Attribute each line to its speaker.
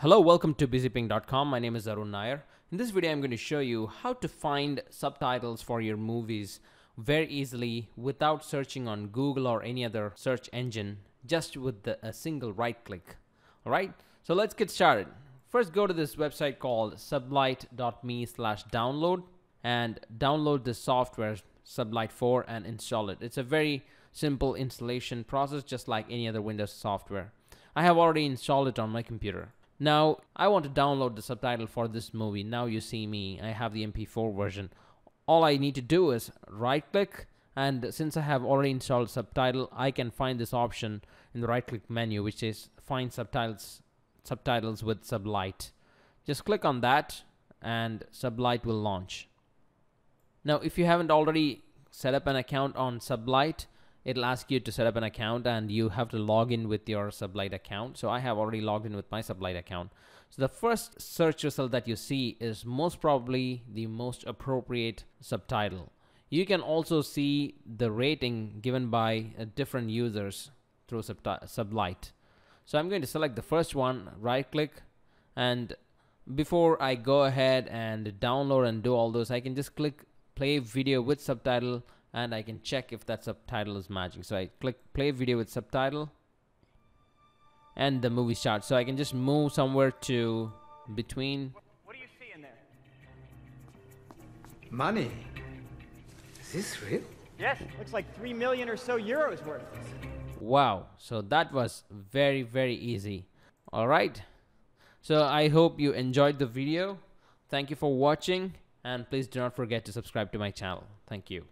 Speaker 1: Hello, welcome to busyping.com. My name is Arun Nair. In this video, I'm going to show you how to find subtitles for your movies very easily without searching on Google or any other search engine, just with the, a single right click. All right, so let's get started. First, go to this website called sublight.me slash download and download the software Sublight 4 and install it. It's a very simple installation process, just like any other Windows software. I have already installed it on my computer. Now, I want to download the Sublight for this movie. Now you see me, I have the MP4 version. All I need to do is right click and since I have already installed subtitle, I can find this option in the right click menu which is find subtitles subtitles with Sublight. Just click on that and Sublight will launch. Now, if you haven't already set up an account on Sublight, it'll ask you to set up an account and you have to log in with your Sublight account. So I have already logged in with my Sublight account. So the first search result that you see is most probably the most appropriate subtitle. You can also see the rating given by uh, different users through Sublight. So I'm going to select the first one, right click, and before I go ahead and download and do all those, I can just click play video with subtitle and I can check if that subtitle is matching. So I click play video with subtitle and the movie starts. So I can just move somewhere to between.
Speaker 2: What do you see in there?
Speaker 3: Money. Is this real?
Speaker 2: Yes, looks like three million or so euros worth.
Speaker 1: Wow, so that was very, very easy. All right. So I hope you enjoyed the video. Thank you for watching and please do not forget to subscribe to my channel. Thank you.